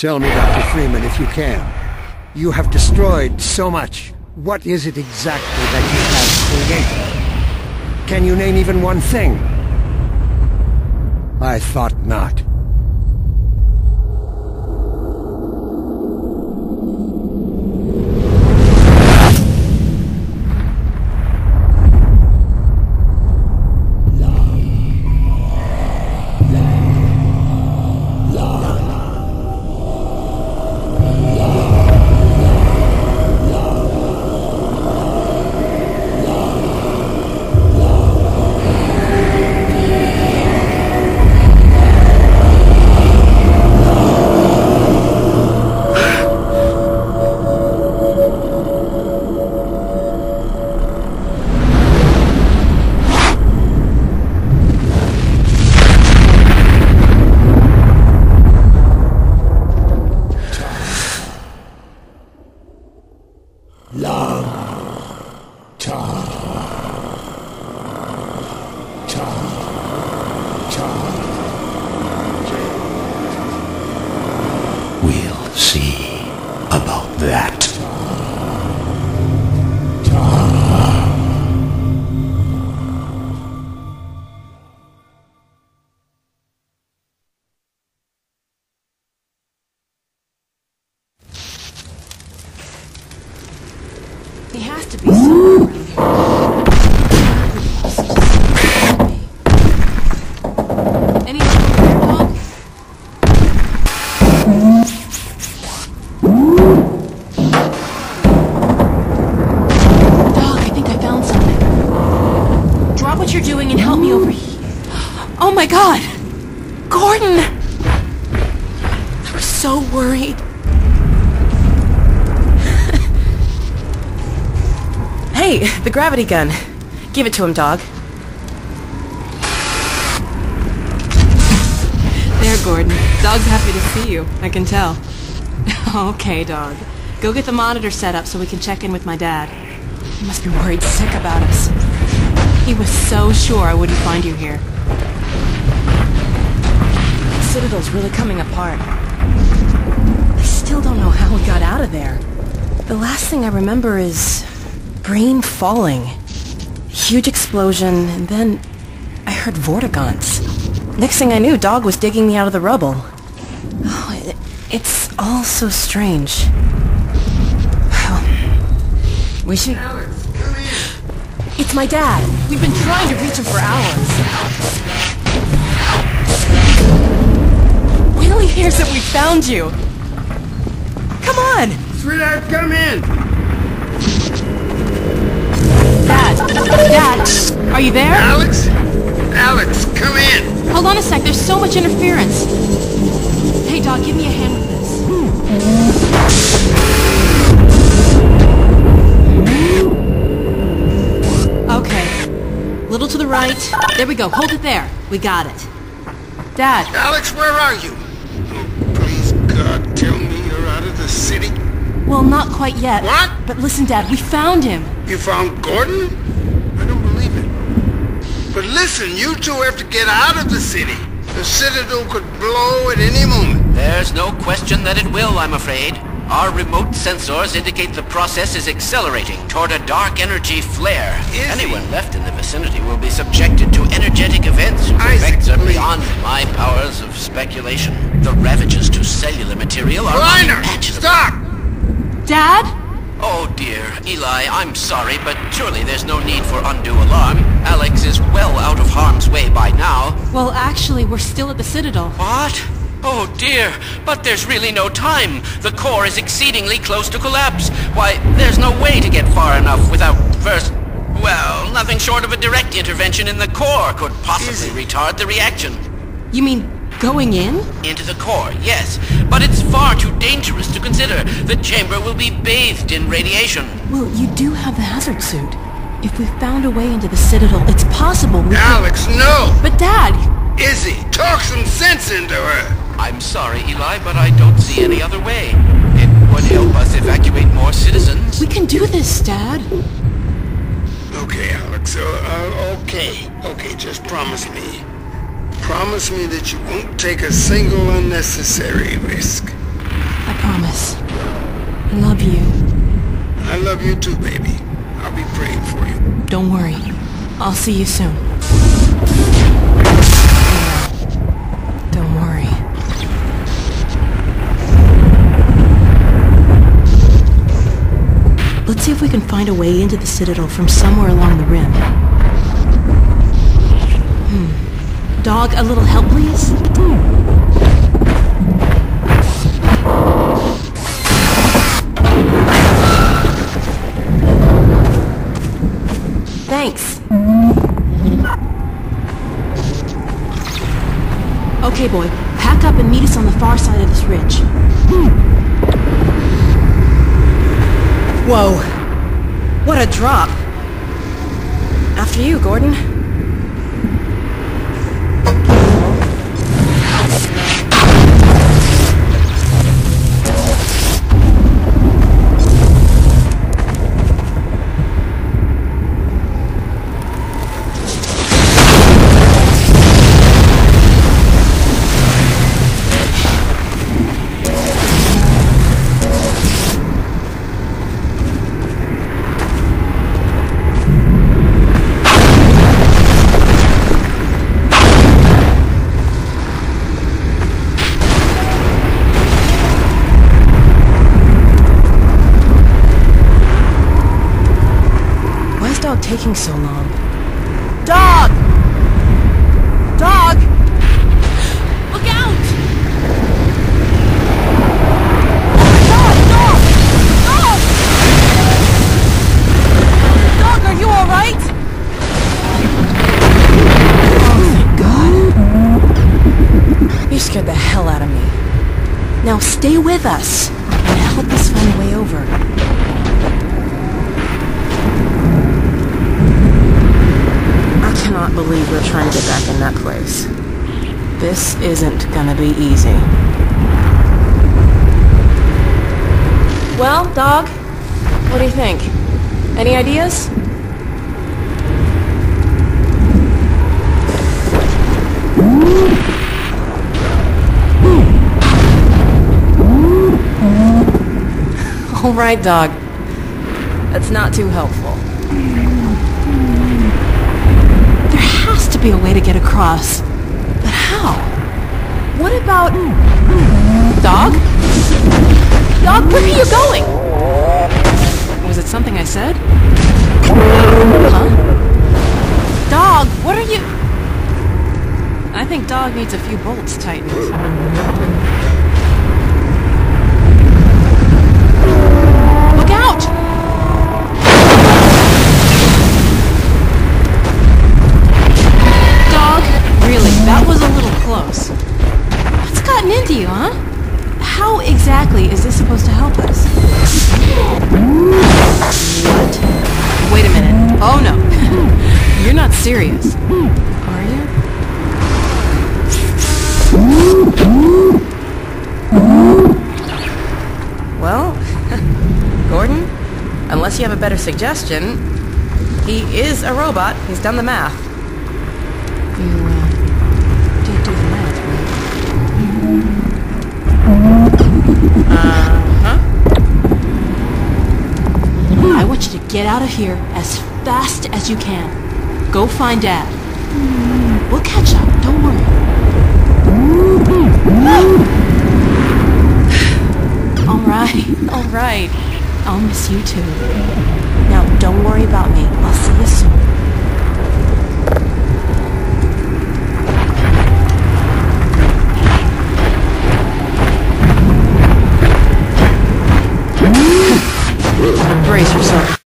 Tell me, Dr. Freeman, if you can. You have destroyed so much. What is it exactly that you have created? Can you name even one thing? I thought not. To be somewhere Hey, the gravity gun. Give it to him, dog. There, Gordon. Dog's happy to see you. I can tell. okay, dog. Go get the monitor set up so we can check in with my dad. He must be worried sick about us. He was so sure I wouldn't find you here. The Citadel's really coming apart. I still don't know how we got out of there. The last thing I remember is brain falling. Huge explosion, and then I heard vortigaunts. Next thing I knew, Dog was digging me out of the rubble. Oh, it, it's all so strange. Well, we should... It's my dad. We've been trying to reach him for hours. He hears that we found you. Come on! Sweetheart, come in! Dad! Are you there? Alyx? Alyx, come in! Hold on a sec, there's so much interference. Hey, Doc, give me a hand with this. Okay. Little to the right. There we go. Hold it there. We got it. Dad, Alyx, where are you? Oh, please, God, tell me you're out of the city. well, not quite yet. What? But listen, Dad, we found him. You found Gordon? I don't believe it. But listen, you two have to get out of the city. The Citadel could blow at any moment. There's no question that it will, I'm afraid. Our remote sensors indicate the process is accelerating toward a dark energy flare. Is he? Anyone left in the vicinity will be subjected to energetic events whose Isaac, effects are please. beyond my powers of speculation. The ravages to cellular material are Reiner, unimaginable. stop! Dad? Oh dear, Eli, I'm sorry, but surely there's no need for undue alarm. Alyx is well out of harm's way by now. Well, actually, we're still at the Citadel. What? Oh dear, but there's really no time. The core is exceedingly close to collapse. Why, there's no way to get far enough without first... Well, nothing short of a direct intervention in the core could possibly retard the reaction. You mean going in? Into the core, yes. But it's far too dangerous to consider. The chamber will be bathed in radiation. Well, you do have the hazard suit. If we found a way into the Citadel, it's possible we could... Alyx, no! But Dad! Izzy, talk some sense into her! I'm sorry, Eli, but I don't see any other way. It would help us evacuate more citizens. We can do this, Dad. Okay, Alyx, uh, uh, okay. Okay, just promise me. Promise me that you won't take a single unnecessary risk. I promise. I love you. I love you too, baby. I'll be praying for you. Don't worry. I'll see you soon. Don't worry. Let's see if we can find a way into the Citadel from somewhere along the rim. Dog, a little help, please? Thanks. Okay, boy. Pack up and meet us on the far side of this ridge. Whoa. What a drop. After you, Gordon. So long? Dog! Dog! Look out! Dog! Dog! Dog! Dog, are you alright? Oh, thank God. You scared the hell out of me. Now stay with us and help us find a way over. I cannot believe we're trying to get back in that place. This isn't gonna be easy. Well, dog, what do you think? Any ideas? All right, dog. That's not too helpful. There has be a way to get across. But how? What about... Dog? Dog, where are you going? Was it something I said? Huh? Dog, what are you... I think Dog needs a few bolts tightened. Exactly is this supposed to help us? What? Wait a minute. Oh no. You're not serious. Are you? Well, Gordon, unless you have a better suggestion, he is a robot. He's done the math. Get out of here as fast as you can. Go find Dad. Hmm, we'll catch up, don't worry. alright, alright. I'll miss you too. Now, don't worry about me. I'll see you soon. Brace yourself.